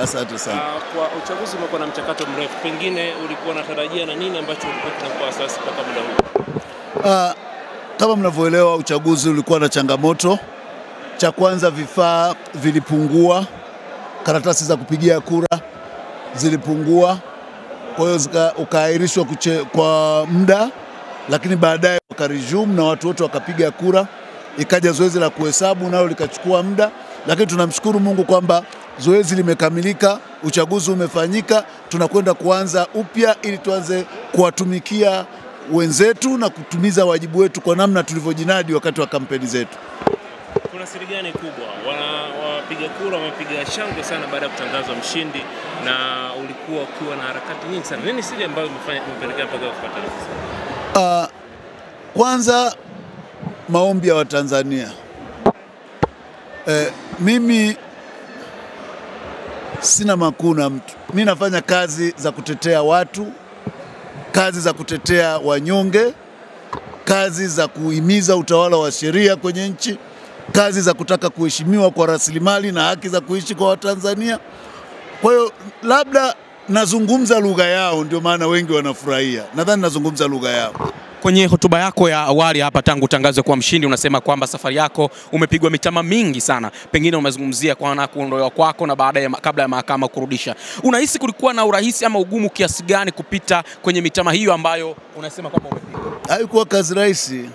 Asante sana. Uh, kwa uchaguzi umekuwa na mchakato mrefu, pengine ulikuwa unatarajia na nini ambacho ulikuwa kinakuwa sasa mpaka muda huu? Uh, kama mnavyoelewa uchaguzi ulikuwa na changamoto. Cha kwanza, vifaa vilipungua, karatasi za kupigia kura zilipungua, kwa hiyo ukaahirishwa kwa muda, lakini baadaye wakaresume na watu wote wakapiga kura. Ikaja zoezi la kuhesabu nalo likachukua muda, lakini tunamshukuru Mungu kwamba zoezi limekamilika, uchaguzi umefanyika, tunakwenda kuanza upya ili tuanze kuwatumikia wenzetu na kutumiza wajibu wetu kwa namna tulivyojinadi wakati wa kampeni zetu. Kuna siri gani kubwa? Wapiga kura wamepiga shangwe sana baada ya kutangazwa mshindi, na ulikuwa ukiwa na harakati nyingi sana. Nini siri ambayo imepelekea mpaka kupata nafasi? Uh, kwanza maombi ya Watanzania. Eh, mimi sina makuu na mtu. Mi nafanya kazi za kutetea watu, kazi za kutetea wanyonge, kazi za kuhimiza utawala wa sheria kwenye nchi, kazi za kutaka kuheshimiwa kwa rasilimali na haki za kuishi kwa Watanzania. Kwa hiyo labda nazungumza lugha yao, ndio maana wengi wanafurahia. Nadhani nazungumza lugha yao. Kwenye hotuba yako ya awali hapa tangu utangazwe kuwa mshindi, unasema kwamba safari yako umepigwa mitama mingi sana, pengine umezungumzia kwa kuondolewa kwako na baada ya kabla ya mahakama kurudisha. Unahisi kulikuwa na urahisi ama ugumu kiasi gani kupita kwenye mitama hiyo ambayo unasema kwamba umepigwa? haikuwa kazi rahisi.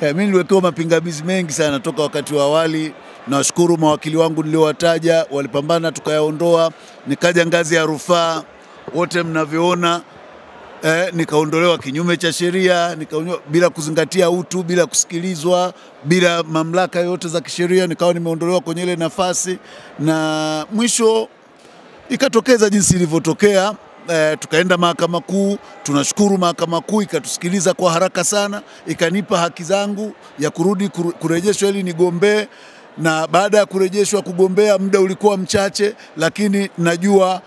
Eh, mimi niliwekewa mapingamizi mengi sana toka wakati wa awali. Nawashukuru mawakili wangu niliowataja, walipambana tukayaondoa. Nikaja ngazi ya rufaa, wote mnavyoona eh, nikaondolewa kinyume cha sheria, bila kuzingatia utu, bila kusikilizwa, bila mamlaka yote za kisheria, nikawa nimeondolewa kwenye ile nafasi na mwisho ikatokeza jinsi ilivyotokea. E, tukaenda mahakama kuu. Tunashukuru mahakama kuu ikatusikiliza kwa haraka sana, ikanipa haki zangu ya kurudi kurejeshwa ili nigombee, na baada ya kurejeshwa kugombea, muda ulikuwa mchache, lakini najua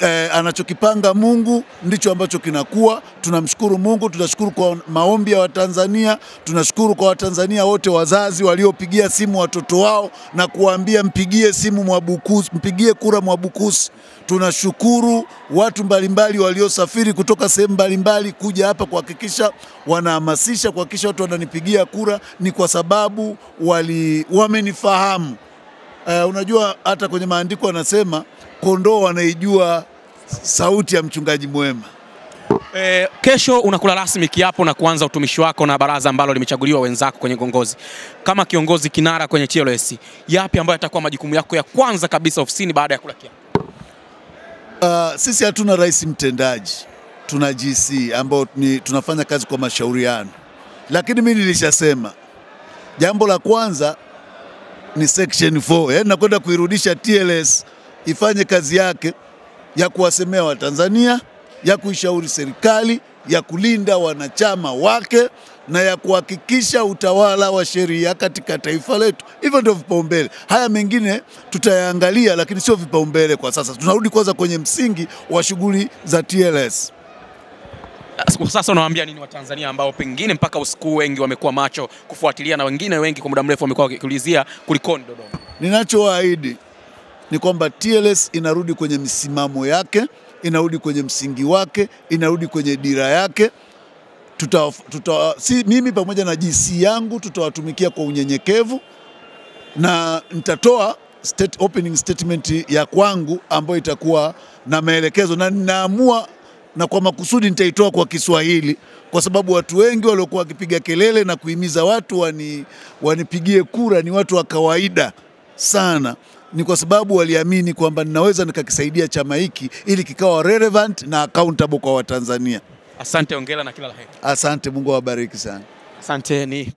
eh, anachokipanga Mungu ndicho ambacho kinakuwa. Tunamshukuru Mungu, tunashukuru kwa maombi ya Watanzania, tunashukuru kwa Watanzania wote, wazazi waliopigia simu watoto wao na kuwaambia mpigie simu Mwabukusi, mpigie kura Mwabukusi. Tunashukuru watu mbalimbali waliosafiri kutoka sehemu mbalimbali kuja hapa kuhakikisha wanahamasisha kuhakikisha watu wananipigia kura, ni kwa sababu wali wamenifahamu. Uh, unajua hata kwenye maandiko wanasema kondoo wanaijua sauti ya mchungaji mwema. E, kesho unakula rasmi kiapo na kuanza utumishi wako na baraza ambalo limechaguliwa wenzako kwenye uongozi. Kama kiongozi kinara kwenye TLS, yapi ambayo yatakuwa majukumu yako ya kwanza kabisa ofisini baada ya kula kiapo? Uh, sisi hatuna rais mtendaji, tuna GC ambao ni, tunafanya kazi kwa mashauriano, lakini mimi nilishasema jambo la kwanza ni section 4, yaani nakwenda kuirudisha TLS ifanye kazi yake ya kuwasemea Watanzania, ya kuishauri serikali, ya kulinda wanachama wake na ya kuhakikisha utawala wa sheria katika taifa letu. Hivyo ndio vipaumbele. Haya mengine tutayaangalia, lakini sio vipaumbele kwa sasa. Tunarudi kwanza kwenye msingi wa shughuli za TLS. Kwa sasa unawaambia nini Watanzania ambao pengine mpaka usiku wengi wamekuwa macho kufuatilia na wengine wengi kwa muda mrefu wamekuwa wakiulizia kulikoni Dodoma? Ninachowaahidi ni kwamba TLS inarudi kwenye misimamo yake, inarudi kwenye msingi wake, inarudi kwenye dira yake. Tuta, tuta, si, mimi pamoja na GC yangu tutawatumikia kwa unyenyekevu na nitatoa state, opening statement ya kwangu ambayo itakuwa na maelekezo na ninaamua na kwa makusudi nitaitoa kwa Kiswahili kwa sababu watu wengi waliokuwa wakipiga kelele na kuhimiza watu wani, wanipigie kura ni watu wa kawaida sana. Ni kwa sababu waliamini kwamba ninaweza nikakisaidia chama hiki ili kikawa relevant na accountable kwa Watanzania. Asante, ongela na kila la heri. Asante, Mungu awabariki sana. Asante ni